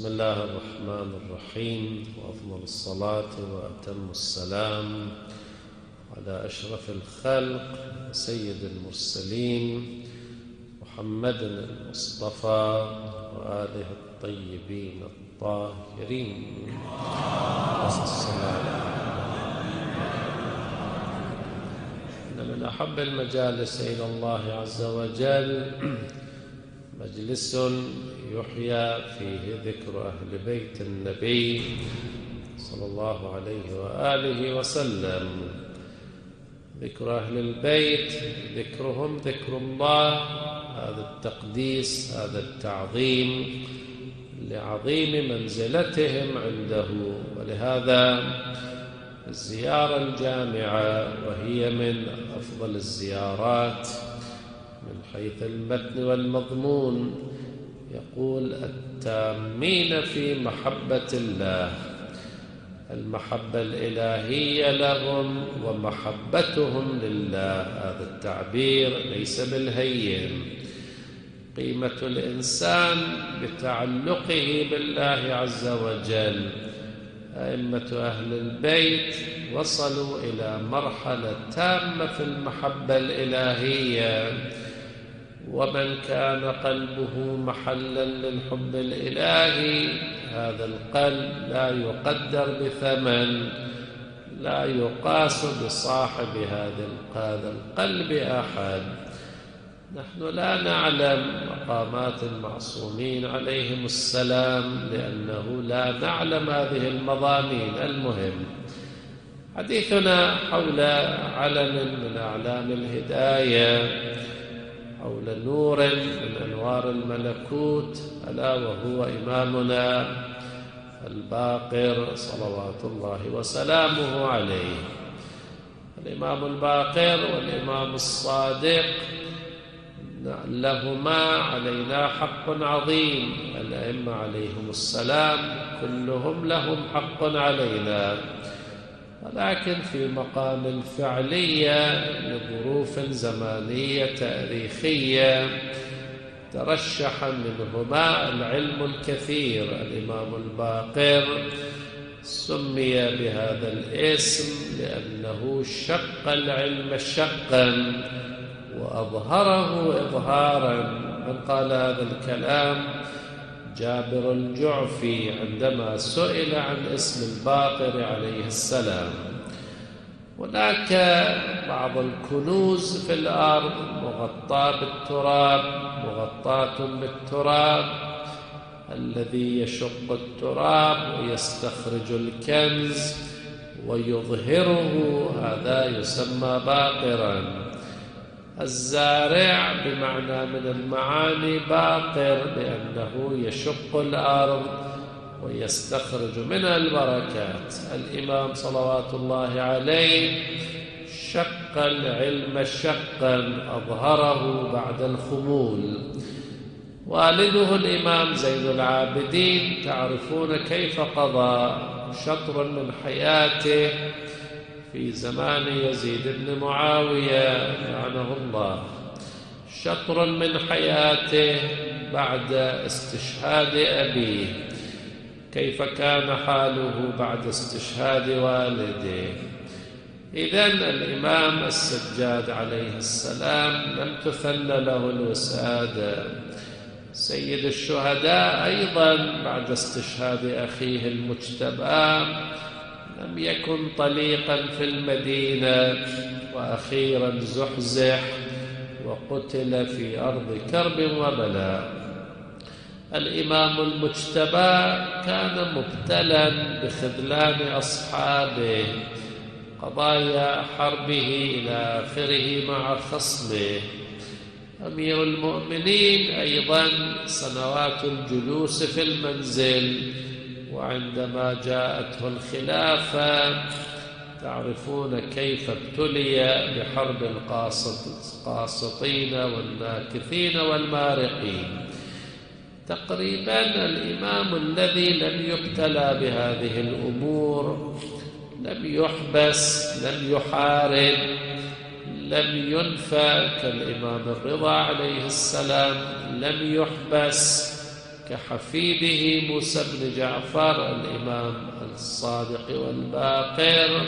بسم الله الرحمن الرحيم وأفضل الصلاة وأتم السلام على أشرف الخلق سيد المرسلين محمد المصطفى وآله الطيبين الطاهرين. السلام إن من أحب المجالس إلى الله عز وجل مجلس يحيى فيه ذكر أهل بيت النبي صلى الله عليه وآله وسلم. ذكر أهل البيت ذكرهم ذكر الله هذا التقديس هذا التعظيم لعظيم منزلتهم عنده. ولهذا الزيارة الجامعة وهي من أفضل الزيارات من حيث المتن والمضمون يقول التامين في محبة الله. المحبة الإلهية لهم ومحبتهم لله. هذا التعبير ليس بالهين. قيمة الإنسان بتعلقه بالله عز وجل. أئمة أهل البيت وصلوا إلى مرحلة تامة في المحبة الإلهية. ومن كان قلبه محلا للحب الإلهي هذا القلب لا يقدر بثمن لا يقاس بصاحب هذا القلب أحد. نحن لا نعلم مقامات المعصومين عليهم السلام لأنه لا نعلم هذه المضامين. المهم حديثنا حول علم من أعلام الهداية. حول نور من أنوار الملكوت ألا وهو إمامنا الباقر صلوات الله وسلامه عليه. الإمام الباقر والإمام الصادق لهما علينا حق عظيم الأئمة عليهم السلام كلهم لهم حق علينا. ولكن في مقام الفعلية لظروف زمانية تاريخية ترشح منهما العلم الكثير. الإمام الباقر سمي بهذا الاسم لأنه شق العلم شقا وأظهره إظهارا. من قال هذا الكلام؟ جابر الجعفي عندما سئل عن اسم الباقر عليه السلام. هناك بعض الكنوز في الأرض مغطاة بالتراب مغطاة بالتراب. الذي يشق التراب ويستخرج الكنز ويظهره هذا يسمى باقرا. الزارع بمعنى من المعاني باقر لأنه يشق الأرض ويستخرج منها البركات. الإمام صلوات الله عليه شق العلم شقا أظهره بعد الخمول. والده الإمام زين العابدين تعرفون كيف قضى شطر من حياته في زمان يزيد بن معاوية لعنه الله. شطر من حياته بعد استشهاد أبيه. كيف كان حاله بعد استشهاد والده؟ إذا الإمام السجاد عليه السلام لم تثن له الوسادة. سيد الشهداء أيضا بعد استشهاد أخيه المجتبى لم يكن طليقا في المدينة وأخيرا زحزح وقتل في أرض كرب وبلاء الإمام المجتبى كان مبتلا بخذلان أصحابه قضايا حربه إلى آخره مع خصمه. أمير المؤمنين أيضا سنوات الجلوس في المنزل وعندما جاءته الخلافة تعرفون كيف ابتلي بحرب القاسطين والناكثين والمارقين. تقريبا الإمام الذي لم يبتلى بهذه الأمور لم يحبس لم يحارب لم ينفى كالإمام الرضا عليه السلام لم يحبس كحفيده موسى بن جعفر الإمام الصادق والباقر.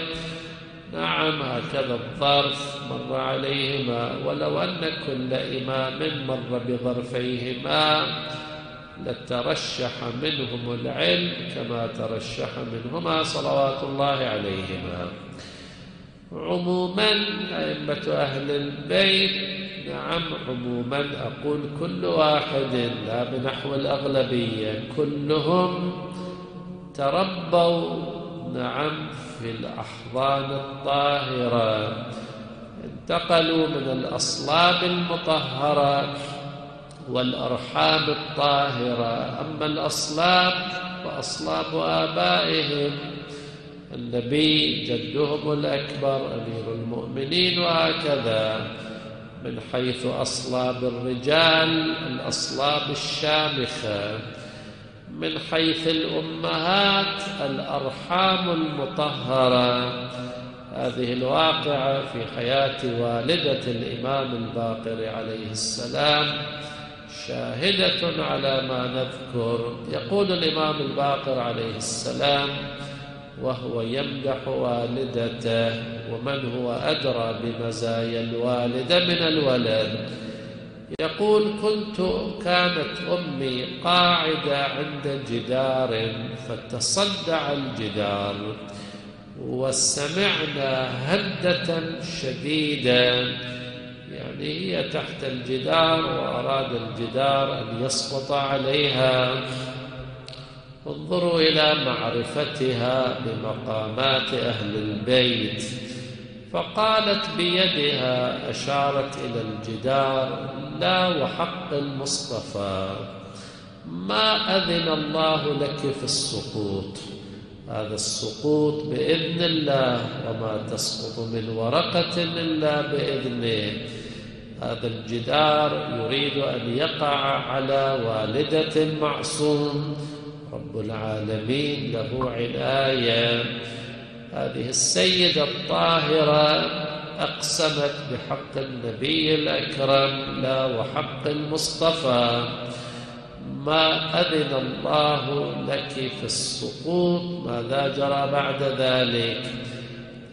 نعم هكذا الظرف مر عليهما ولو أن كل إمام مر بظرفيهما لترشح منهم العلم كما ترشح منهما صلوات الله عليهما. عموما أئمة أهل البيت نعم عموما أقول كل واحد لا بنحو الأغلبية كلهم تربوا نعم في الأحضان الطاهرة. انتقلوا من الأصلاب المطهرة والأرحام الطاهرة. أما الأصلاب فأصلاب آبائهم. النبي جدهم الأكبر أمير المؤمنين وهكذا. من حيث أصلاب الرجال الأصلاب الشامخة. من حيث الأمهات الأرحام المطهرة. هذه الواقعة في حياة والدة الإمام الباقر عليه السلام شاهدة على ما نذكر. يقول الإمام الباقر عليه السلام وهو يمدح والدته ومن هو أدرى بمزايا الوالدة من الولد. يقول كنت كانت أمي قاعدة عند جدار فتصدع الجدار وسمعنا هدة شديدة. يعني هي تحت الجدار وأراد الجدار أن يسقط عليها. انظروا إلى معرفتها بمقامات أهل البيت. فقالت بيدها أشارت إلى الجدار لا وحق المصطفى. ما أذن الله لك في السقوط؟ هذا السقوط بإذن الله وما تسقط من ورقة إلا بإذنه. هذا الجدار يريد أن يقع على والدة معصوم. رب العالمين له عناية. هذه السيدة الطاهرة أقسمت بحق النبي الأكرم لا وحق المصطفى. ما أذن الله لك في السقوط ماذا جرى بعد ذلك؟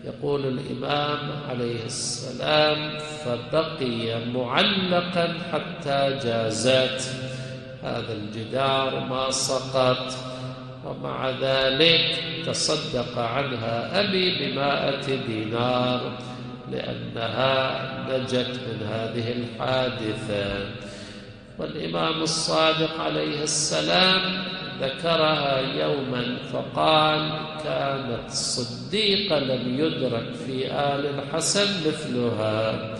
يقول الإمام عليه السلام فبقي معلقا حتى جازت. هذا الجدار ما سقط ومع ذلك تصدق عنها أبي بمائة دينار لأنها نجت من هذه الحادثة. والإمام الصادق عليه السلام ذكرها يوما فقال كانت صديقة لم يدرك في آل الحسن مثلها.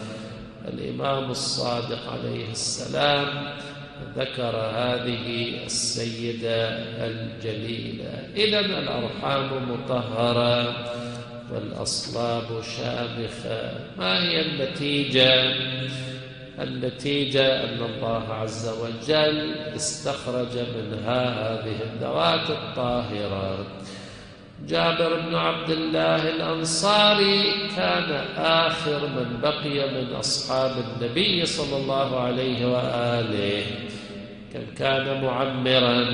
الإمام الصادق عليه السلام ذكر هذه السيدة الجليلة. إذا الأرحام مطهرة والأصلاب شامخة. ما هي النتيجة؟ النتيجة أن الله عز وجل استخرج منها هذه الذوات الطاهرات جابر بن عبد الله الأنصاري كان آخر من بقي من أصحاب النبي صلى الله عليه وآله كان معمرا.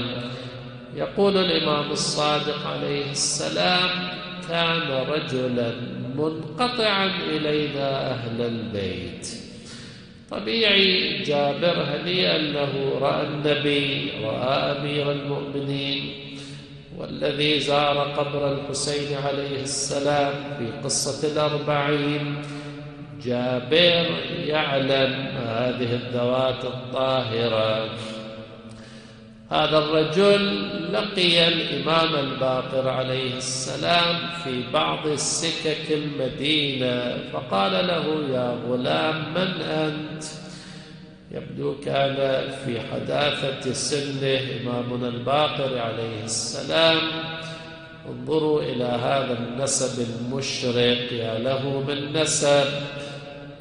يقول الإمام الصادق عليه السلام كان رجلا منقطعا إلينا أهل البيت طبيعي جابر هنيئا له رأى النبي رأى أمير المؤمنين والذي زار قبر الحسين عليه السلام في قصة الأربعين جابر يعلم هذه الذوات الطاهرة هذا الرجل لقي الإمام الباقر عليه السلام في بعض سكك المدينة فقال له يا غلام من أنت؟ يبدو كان في حداثة سنه إمامنا الباقر عليه السلام. انظروا إلى هذا النسب المشرق يا له من نسب.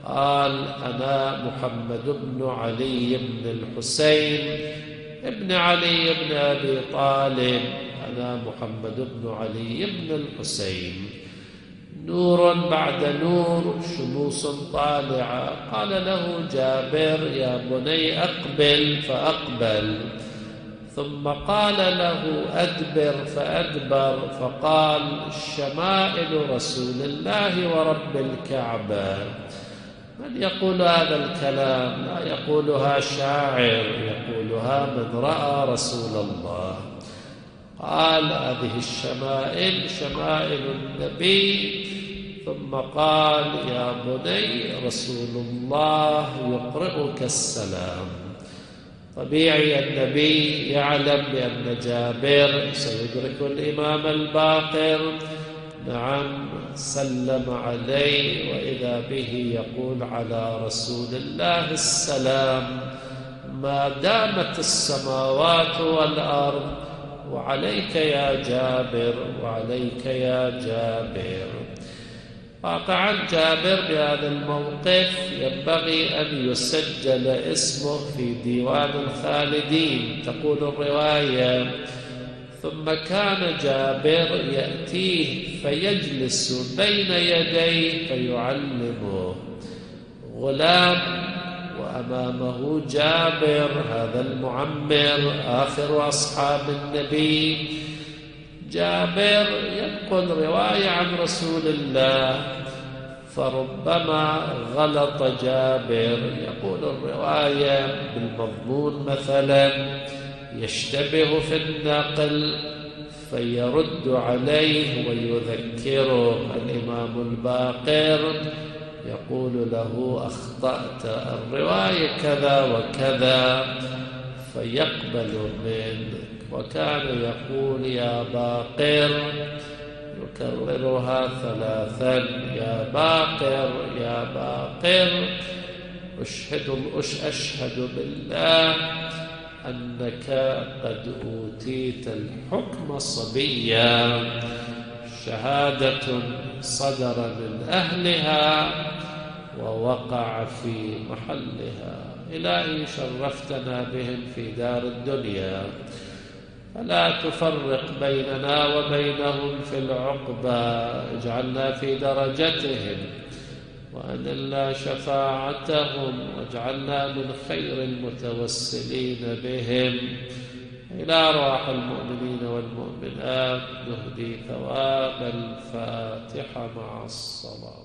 قال أنا محمد بن علي بن الحسين ابن علي بن أبي طالب. أنا محمد بن علي بن الحسين. نور بعد نور شموس طالعة. قال له جابر يا بني أقبل. فأقبل. ثم قال له أدبر فأدبر. فقال شمائل رسول الله ورب الكعبة. من يقول هذا الكلام؟ لا يقولها شاعر يقولها من رأى رسول الله. قال هذه الشمائل شمائل النبي. ثم قال يا بني رسول الله يقرئك السلام. طبيعي النبي يعلم بأن جابر سيدرك الإمام الباقر. نعم سلم عليه وإذا به يقول على رسول الله السلام ما دامت السماوات والأرض وعليك يا جابر وعليك يا جابر. واقعا جابر بهذا الموقف ينبغي أن يسجل اسمه في ديوان الخالدين تقول الرواية. ثم كان جابر يأتيه فيجلس بين يديه فيعلمه. غلام وأمامه جابر هذا المعمر آخر أصحاب النبي. جابر ينقل رواية عن رسول الله فربما غلط جابر. يقول الرواية بالمضمون مثلا يشتبه في النقل فيرد عليه ويذكره. الإمام الباقر يقول له أخطأت الرواية كذا وكذا فيقبل منه وكان يقول يا باقر يكررها ثلاثا. يا باقر يا باقر أشهد أشهد بالله أنك قد أوتيت الحكم صبيا. شهادة صدر من أهلها ووقع في محلها. إلهي شرفتنا بهم في دار الدنيا. فلا تفرق بيننا وبينهم في العقبى. اجعلنا في درجتهم. وأنلنا شفاعتهم. واجعلنا من خير المتوسلين بهم. إلى أرواح المؤمنين والمؤمنات نهدي ثواب الفاتحة مع الصلوات.